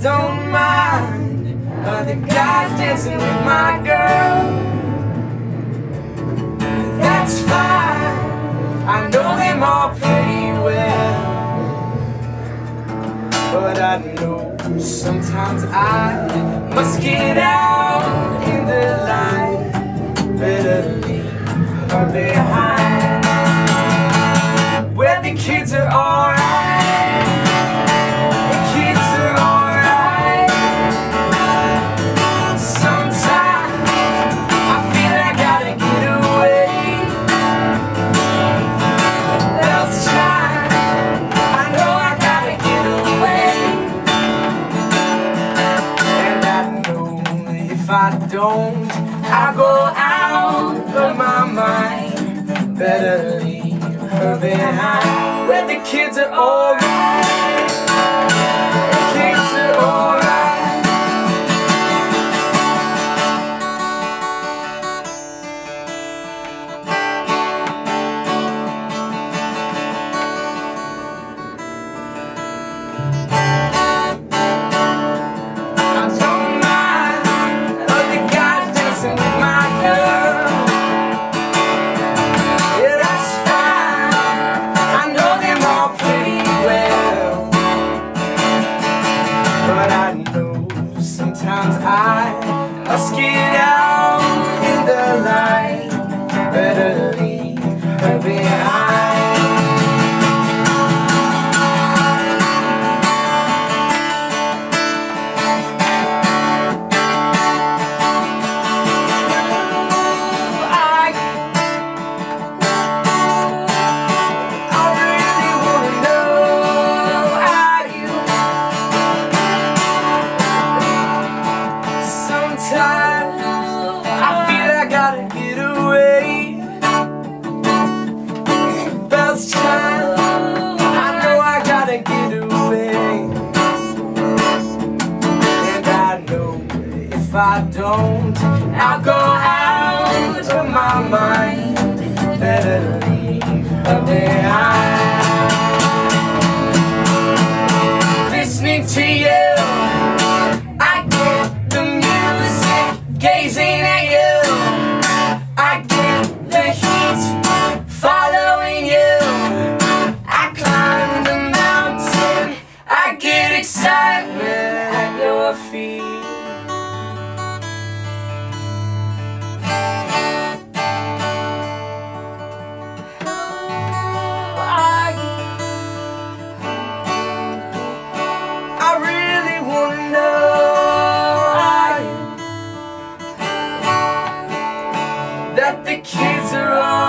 don't mind other guys dancing with my girl. That's fine. I know them all pretty well. But I know sometimes I must get out in the light. Better leave her behind. If I don't, I'll go out of my mind. Better leave her behind. Where the kids are alright. But I know sometimes I must get out in the light. Sometimes I feel I gotta get away. Bells chime I know I gotta get away. And I know if I don't I'll go out of my mind. Better leave behind. Listening to you feet I really wanna know that the kids are all